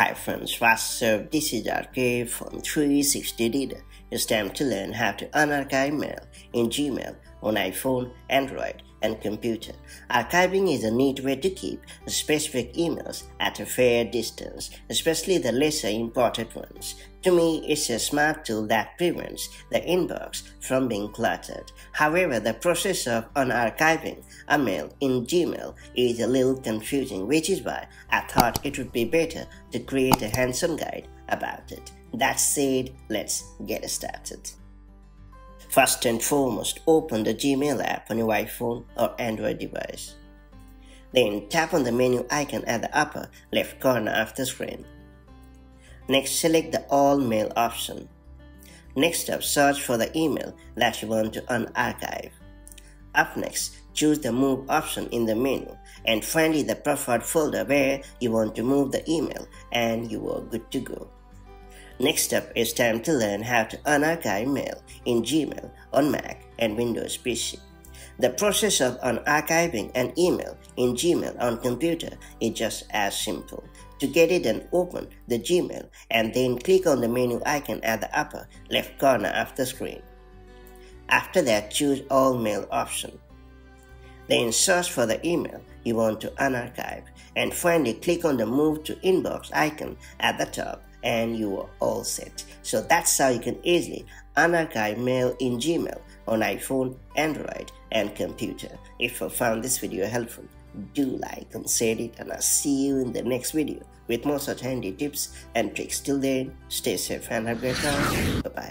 Hi friends, what's up? This is RK from 360 Reader. It's time to learn how to unarchive mail in Gmail on iPhone, Android, and computer. Archiving is a neat way to keep specific emails at a fair distance, especially the lesser important ones. To me, it's a smart tool that prevents the inbox from being cluttered. However, the process of unarchiving a mail in Gmail is a little confusing, which is why I thought it would be better to create a hands-on guide about it. That said, let's get started. First and foremost, open the Gmail app on your iPhone or Android device. Then tap on the menu icon at the upper left corner of the screen. Next, select the All Mail option. Next up, search for the email that you want to unarchive. Up next, choose the Move option in the menu and find the preferred folder where you want to move the email and you are good to go. Next up, it's time to learn how to unarchive mail in Gmail on Mac and Windows PC. The process of unarchiving an email in Gmail on computer is just as simple. To get it done, open the Gmail and then click on the menu icon at the upper left corner of the screen. After that, choose All Mail option. Then search for the email you want to unarchive and finally click on the Move to Inbox icon at the top and you are all set. So that's how you can easily unarchive mail in Gmail on iPhone, Android, and computer. If you found this video helpful, do like and share it and I'll see you in the next video with more such handy tips and tricks. Till then, stay safe and have a great time. Bye-bye.